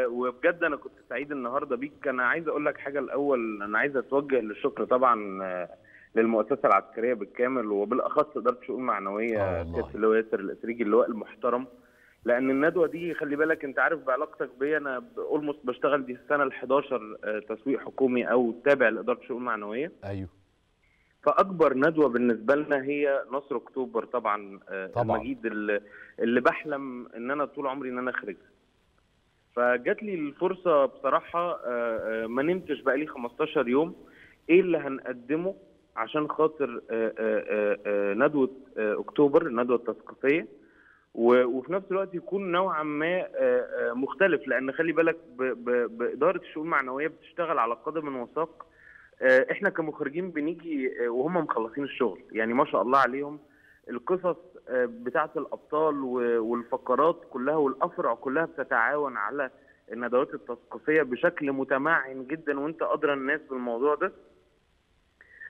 وبجد أنا كنت سعيد النهارده بيك. أنا عايز أقول لك حاجة الأول أنا عايز أتوجه للشكر طبعا آه، للمؤسسة العسكرية بالكامل وبالأخص إدارة شؤون معنويه آه. سياده اللواء ياسر الإسريجي اللواء المحترم. لأن الندوة دي خلي بالك أنت عارف بعلاقتك بيا أنا اولموست بشتغل دي السنة ال 11 آه، تسويق حكومي أو تابع لإدارة شؤون معنويه أيوه. فأكبر ندوة بالنسبة لنا هي نصر أكتوبر طبعا, آه، طبعاً. المجيد اللي بحلم إن أنا طول عمري إن أنا أخرجها. فجات لي الفرصة بصراحة آه، آه، ما نمتش بقالي 15 يوم. إيه اللي هنقدمه عشان خاطر آه، ندوة أكتوبر الندوه التثقيفيه وفي نفس الوقت يكون نوعا ما مختلف. لأن خلي بالك باداره الشؤون المعنوية بتشتغل على قدم وساق. إحنا كمخرجين بنيجي وهم مخلصين الشغل. يعني ما شاء الله عليهم. القصص آه، بتاعه الأبطال والفقرات كلها والأفرع كلها بتتعاون على الندوات التثقيفية بشكل متمعن جدا وأنت أدرى الناس بالموضوع ده.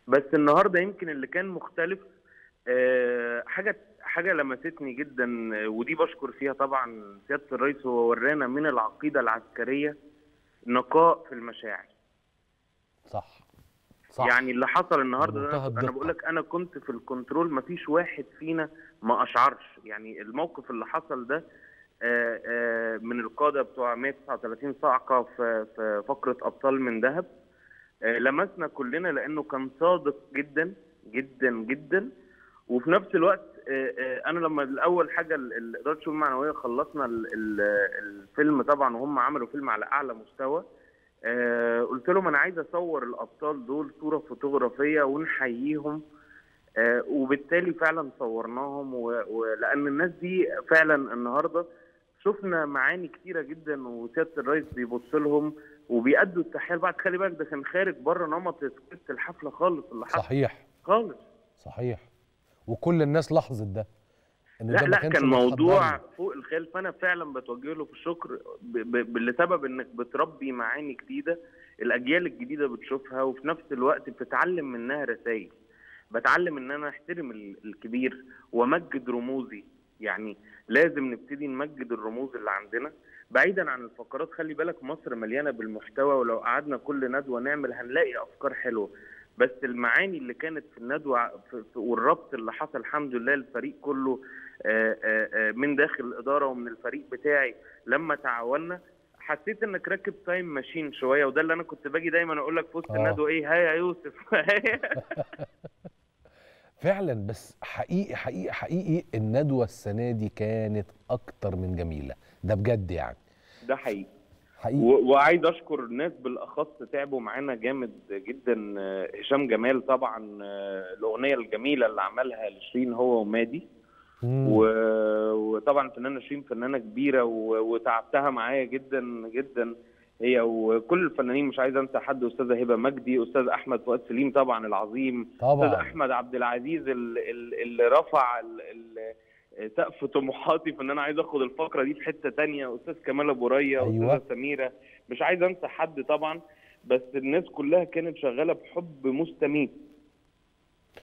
بس النهارده يمكن اللي كان مختلف آه، حاجة حاجة لمستني جدا آه، ودي بشكر فيها طبعا سيادة الرئيس هو ورانا من العقيدة العسكرية نقاء في المشاعر. صح. صح. يعني اللي حصل النهارده ده أنا. بقول لك أنا كنت في الكنترول مفيش واحد فينا ما أشعرش. يعني الموقف اللي حصل ده آه، آه، من القاده بتوع 139 صاعقة في في فقرة أبطال من ذهب آه، لمسنا كلنا لأنه كان صادق جدا جدا جدا. وفي نفس الوقت أنا لما الأول حاجة اداره الشؤون المعنويه خلصنا ال- ال- الفيلم طبعا وهم عملوا فيلم على أعلى مستوى. آه، قلت لهم أنا عايز أصور الأبطال دول صورة فوتوغرافية ونحييهم آه، وبالتالي فعلا صورناهم ولان الناس دي فعلا النهارده شفنا معاني كتيرة جدا وسيادة الرئيس بيبص لهم وبيأدوا التحية. لبعض خلي بالك ده كان خارج بره نمط سكريبت الحفلة خالص اللي حصل. صحيح. خالص. صحيح. وكل الناس لاحظت ده. لا لا كان موضوع. فوق الخيال. فأنا فعلا بتوجه له في الشكر لسبب إنك بتربي معاني جديدة الأجيال الجديدة بتشوفها وفي نفس الوقت بتتعلم منها رسائل. بتعلم إن أنا أحترم ال- الكبير وامجد رموزي. يعني لازم نبتدي نمجد الرموز اللي عندنا. بعيدا عن الفقرات خلي بالك مصر مليانة بالمحتوى ولو قعدنا كل ندوة نعمل هنلاقي أفكار حلوة. بس المعاني اللي كانت في الندوة والربط اللي حصل الحمد لله الفريق كله آه، آه، آه، من داخل الإدارة ومن الفريق بتاعي لما تعاوننا حسيت إنك راكب تايم ماشين شوية وده اللي أنا كنت باجي دايما أقول لك في وسط. الندوة إيه ها يا يوسف. فعلا بس حقيقي حقيقي حقيقي الندوة السنة دي كانت أكتر من جميلة. ده بجد يعني. ده حقيقي. حقيقي. وعايز اشكر الناس بالاخص تعبوا معانا جامد جدا آه، هشام جمال طبعا آه، الأغنية الجميلة اللي عملها لشيرين هو ومادي. و- وطبعا فنانة شيرين فنانة كبيرة و- وتعبتها معايا جدا جدا. هي وكل الفنانين مش عايز انسى حد أستاذة هبة مجدي أستاذ أحمد فؤاد سليم طبعا العظيم أستاذ طبعا. أحمد عبد العزيز ال- ال- اللي رفع سقف طموحاتي في إن أنا عايز آخد الفقرة دي في حتة تانية. أستاذ كمال أبو ريا أيوة. استاذه سميرة. مش عايز أنسى حد طبعا بس الناس كلها كانت شغالة بحب مستميت.